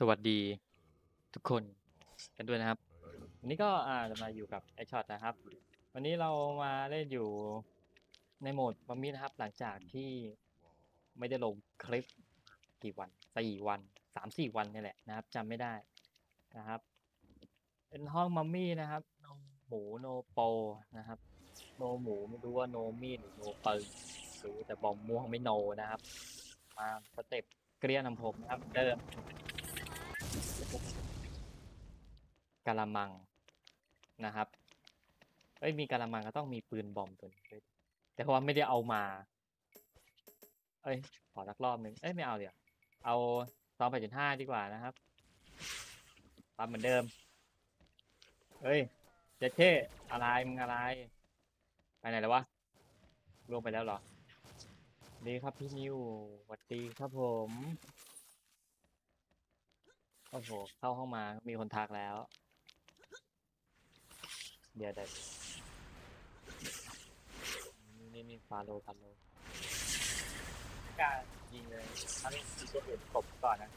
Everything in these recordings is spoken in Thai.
สวัสดีทุกคนกันด้วยนะครับ วันนี้ก็อ่าจะมาอยู่กับไอช็อตนะครับ วันนี้เรามาเล่นอยู่ในโหมดบัมมี่นะครับ หลังจากที่ไม่ได้ลงคลิปกี่วันสี่วันสามสี่วันนี่แหละนะครับจำไม่ได้นะครับ เป็นห้องมัมมี่นะครับโนหมูโนโปนะครับ โนหมูไม่รู้ว่าโนมีดหรือโนเปิงรู้แต่บอมม่วงไม่โนนะครับ มาสเต็ปเกลี้ยนำผมนะครับเดิม กะละมังนะครับเอ้ยมีกะละมังก็ต้องมีปืนบอมตัวนี้ด้วยแต่ว่าไม่ได้เอามา เอ้ยขอสักรอบหนึ่งเอ้ยไม่เอาเดี๋ยวเอาซองแปดจุดห้าดีกว่านะครับตามเหมือนเดิมเฮ้ยเจ๊เท่อะไรมึงอะไรไปไหนแล้ววะลวงไปแล้วเหรอดีครับพี่นิวสวัสดีครับผมโอ้โหเข้าห้องมามีคนทักแล้ว เดี๋ยวเดี๋ยวนี่นี่นี่ฟาโลฟาโลกล้ารยิงเลยถ้าไม่ยิงตัวอื่นตบก่อนนะ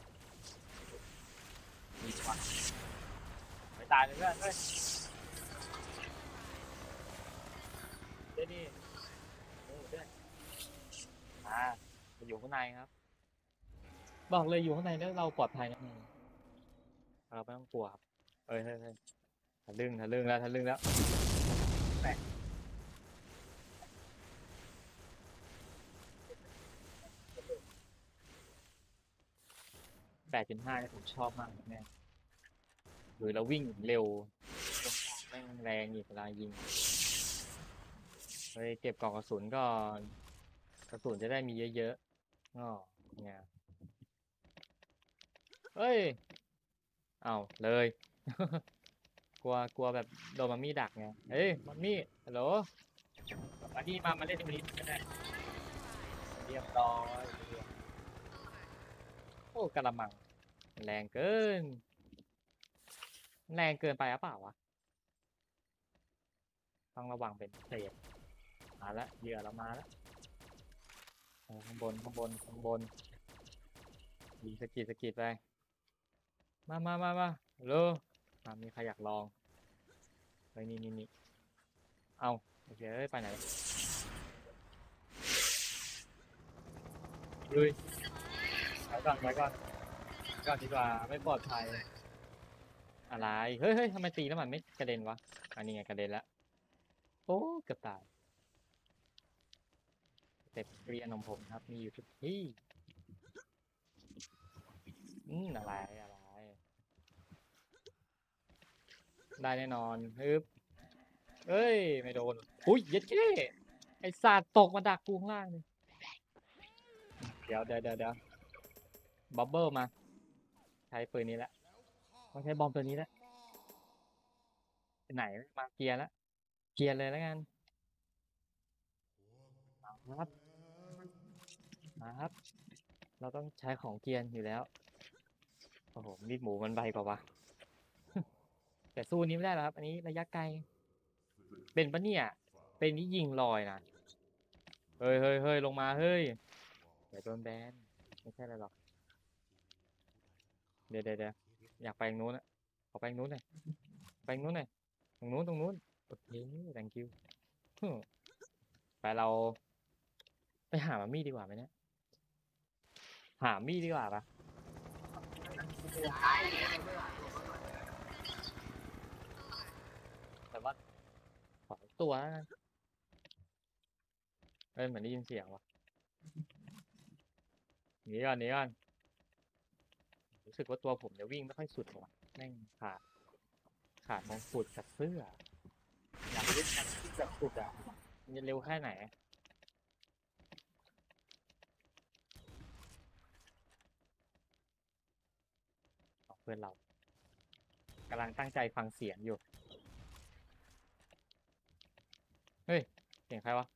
มีควันไม่ตายเลยเพื่อนเฮ้ยเดี๋ยวนี่โอ้เพื่อนอ่ามาอยู่ข้างในครับ บอกเลยอยู่ข้างในแล้วเราปลอดภัยนะเราไม่ต้องกลัวครับเอ้ยเฮ้ยเฮ้ยทะลึ่งทะลึ่งแล้วทะลึ่งแล้วแปะแปดจุดห้าเนี่ยผมชอบมากแม่หรือเราวิ่งเร็วแม่งแรงอีกเวลายิงเฮ้ยเก็บกล่องกระสุนก่อนกระสุนจะได้มีเยอะๆอ๋อเนี่ยเฮ้ย เอาเลย กลัวกลัวแบบโดนมัมมี่ดักไงเฮ้ยมัมมี่ฮัลโหลมาที่มามาเล่นตรงนี้ก็ได้เรียบร้อยโอ้กระมังแรงเกิน แรงเกินไปหรือเปล่าวะต้องระวังเป็นเศษมาแล้วเหยื่อเรามาแล้วเอาข้างบนข้างบนข้างบนยิงสกิดสกิดไป มามามามาฮัลโล อ่ามีใครอยากลองเฮ้ยนี่นี่นี่เอาโอเคเอ้ยไปไหนลุยไปก่อนไปก่อนก่อนดีกว่าไม่ปลอดภัยอะไรเฮ้ยเฮ้ยทำไมตีแล้วมันไม่กระเด็นวะอันนี้ไงกระเด็นล้วโอ้เกือบตายเต็ปเกลียนของผมครับ มีอยู่ทุกที่อืมอะไรอะไร ได้แน่นอนฮึบเอ้ย ไม่โดน อุ้ยเย็ดเก้ไอสัตว์ตกมาดักกูข้างล่างเลยเดี๋ยวเดี๋ยวเดี๋ยวเดี๋ยวบับเบิลมา ใช้ปืนนี้แหละต้องใช้บอมตัวนี้แหละไปไหนมาเกียร์แล้วเกียร์เลยแล้วกันมาครับมาครับ เราต้องใช้ของเกียร์อยู่แล้ว โอ้โหมีดหมูมันใบกว่าวะ แต่สู้นี้ไม่ได้หรอกครับ อันนี้ระยะไกล เป็นปะเนี่ย เป็นนี่ยิงลอยนะเฮ้ยเฮ้ยเฮ้ยลงมาเฮ้ยอย่าโดนแบนไม่ใช่อะไรหรอก เดี๋ยวเดี๋ยวเดี๋ยวอยากไปทางนู้นอะขอไปทางนู้นหน่อยไปทางนู้นหน่อยตรงนู้นตรงนู้นโอเค thank you ไปเรา ไปหามามี่ดีกว่าไหมเนี่ยหามี่ดีกว่าปะ แต่ว่าขอ ตัวเอ้ยเหมือนได้ยินเสียงวะหนีก่อนหนีก่อนรู้สึกว่าตัวผมจะวิ่งไม่ค่อยสุดหรอกแม่งขาด ขาดมองกุฎกับเสื้ออยากเล่นกันที่แบบสุดอะมันจะเร็วแค่ไหนของเพื่อนเรากำลังตั้งใจฟังเสียงอยู่ เฮ้ย เสียงใครวะ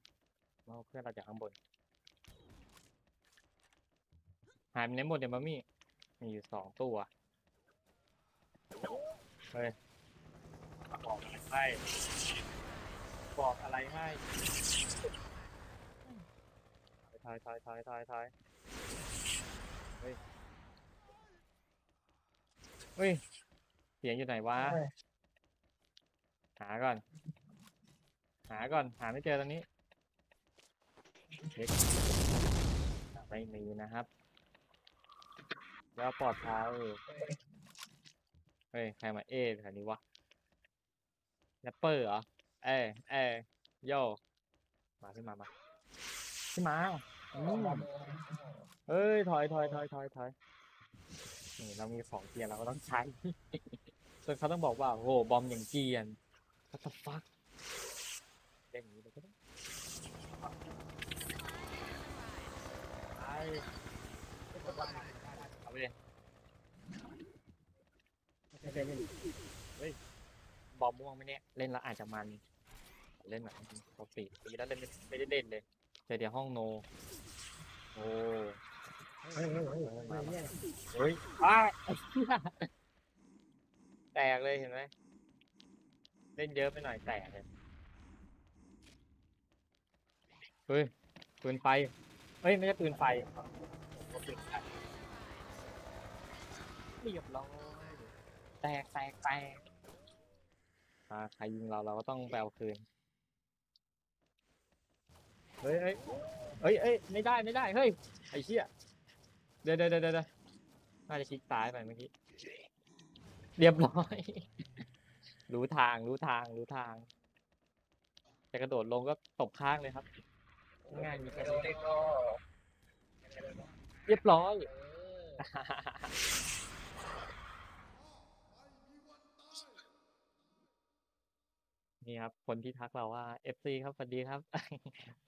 มาเพื่อนเราจากข้างบน หายไปไหนหมดเนี่ยมามี่ มีอยู่สองตัวเฮ้ยบอกอะไรให้บอกอะไรให้ถอยถอยถอยถอยถอยเฮ้ย เฮ้ย เสียงอยู่ไหนวะ หาก่อน หาก่อน หาไม่เจอตอนนี้เช็คไม่มีนะครับ แล้วปลอดภัยเฮ้ย ใครมาเอแถวนี้วะแรปเปอร์เหรอ เอ้เอ้ยโยมาขึ้นมามาขึ้นมาอืมเอ้ย ถอยถอยถอยถอยถอยนี่เรามีของเกียร์เราก็ต้องใช้จนเขาต้องบอกว่าโหบอมอย่างเกียน what the fuck เล่นอย่างนี้เลยก็ได้ไปเอาไปเลยเฮ้ยบอมม่วงไหมเนี่ยเล่นแล้วอาจจะมันเล่นแบบปกติปีแล้วเล่นไม่ได้เล่นเลยเจอเดี๋ยวห้องโนโอ้เฮ้ยอ้าแตกเลยเห็นไหมเล่นเยอะไปหน่อยแตกเลย เฮ้ยปืนไฟเฮ้ยไม่ใช่ปืนไฟปืนไฟเรียบร้อยแตกแตกแตกอ่าใครยิงเราเราก็ต้องไปเอาคืน เฮ้ยเฮ้ยเฮ้ยเฮ้ยไม่ได้ไม่ได้เฮ้ยไอ้เชี่ยเดี๋ยวเดี๋ยวเดี๋ยวเดี๋ยวน่าจะคลิกซ้ายไปเมื่อกี้เรียบร้อย รู้ทางรู้ทางรู้ทาง จะกระโดดลงก็ตบข้างเลยครับ ง่ายมีแค่นี้เรียบร้อย นี่ครับ คนที่ทักเราว่า FC ครับสวัสดีครับ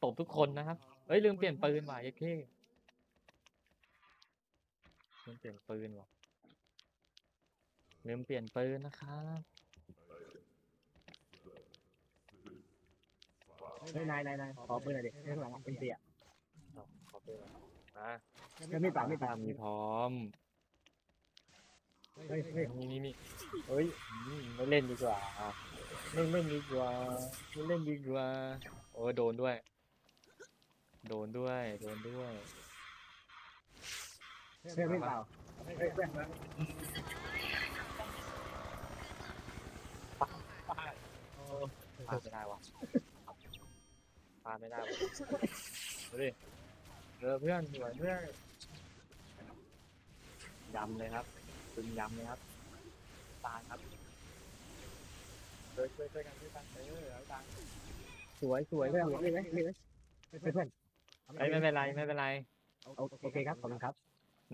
ตบทุกคนนะครับเอ้ยลืมเปลี่ยนปืนว่ะยัดเข้ลืมเปลี่ยนปืนว่ะลืมเปลี่ยนปืนนะครับ เฮ้ยนายนายนายขอปืนหน่อยดิเรื่องหลังเป็นเสียเอาขอปืนมาไม่ไม่ตามไม่ตามมีพร้อม เฮ้ยเฮ้ยนี่นี่นี่เฮ้ยอืมไม่เล่นดีกว่าไม่เล่นดีกว่าไม่เล่นดีกว่า โอ้ยโดนด้วย โดนด้วย โดนด้วย เฮ้ยไม่เปล่าเฮ้ยเพื่อนพลาดไม่ได้วะ พลาดไม่ได้วะดูดิเออเพื่อนสวยเพื่อนยำเลยครับตึงยำเลยครับ ตายครับช่วยช่วยช่วยกันช่วยกันเออเอาตังค์สวยสวยเพื่เพื่ออนนนี่ไหมนี่ไหมเพื่อนเอ้ยไม่เป็นไรไม่เป็นไรโอเคครับขอบคุณครับ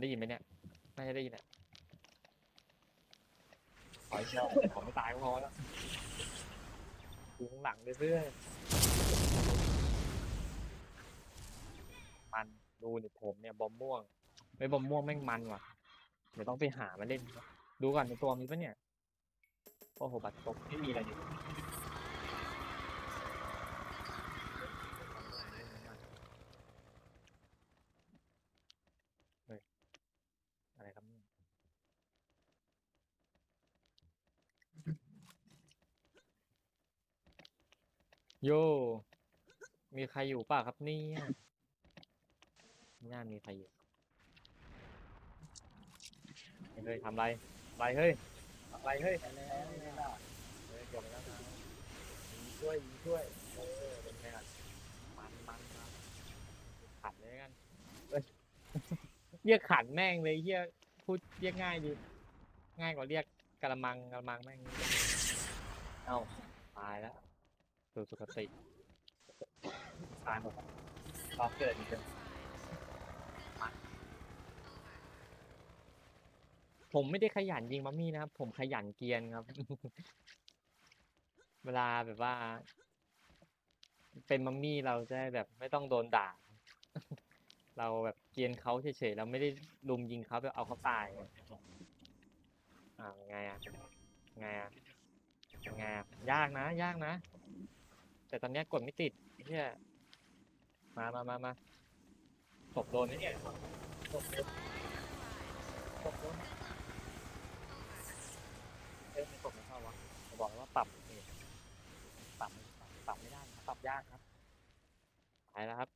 ได้ยินไหมเนี่ยน่าจะได้ยินแหละขอให้เชื่อผมไม่ตายก็พอแล้วอยู่ข้างหลังเลยเมันดูเนี่ยผมเนี่ยบอมม่วงไม่บอมม่วงแม่งมันว่ะเดี๋ยวต้องไปหามาเล่น ดูก่อนในตัวมีปะเนี่ยโอ้โหบัตรตกไม่มีอะไรเฮ้ยอะไรครับนี่ยโย มีใครอยู่ป่ะครับเนี่ย ไม่น่ามีใครอยู่เฮ้ยทำไรไรเฮ้ยทำไรเฮ้ยเฮ้ยเกือบแล้วนะยิงช่วยยิงช่วยเออเป็นไงล่ะมันมันมันขัดเลยกันเอ้ยเรียกขันแม่งเลยเรียกพูดเรียกง่ายดี ง่ายกว่าเรียกกระมังกระมังแม่งเอ้าตายแล้วสู่สุคติตายหมดรอเกิดอีกแล้ว ผมไม่ได้ขยันยิงมัมมี่นะครับ ผมขยันเกียนครับ เวลาแบบว่า เป็นมัมมี่เราจะได้แบบไม่ต้องโดนด่า เราแบบเกียนเขาเฉยๆเราไม่ได้ลุมยิงเขาแบบเอาเขาตายอ่าไงอะไงอะไงอะยากนะ ยากนะ แต่ตอนเนี้ยกดไม่ติดเฮียมามามามาตบโดนไหมเนี่ยตบโดนตบโดน อ้ยไม่ตบไม่เข้าวะผมบอกแล้วว่าปรับนี่ปรับปรับปรับไม่ได้นะปรับยากครับไปแล้วครับ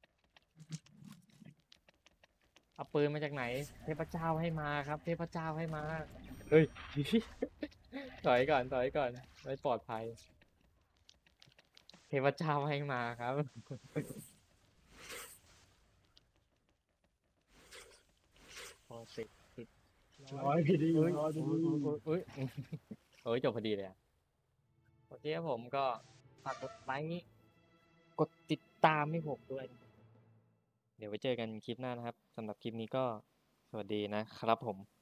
เอาปืนมาจากไหน เทพเจ้าให้มาครับ เทพเจ้าให้มา เฮ้ย ถอยก่อน ถอยก่อน ไม่ปลอดภัย เทพเจ้าให้มาครับ พอสิติดร้อยพี่ดี เอ้ยร้อยพี่เอ้ดียเอ้ย เออจบพอดีเลยอะโอเคครับผมก็ฝากกดไลค์กดติดตามให้ผมด้วย เดี๋ยวไว้เจอกันคลิปหน้านะครับสำหรับคลิปนี้ก็สวัสดีนะครับผม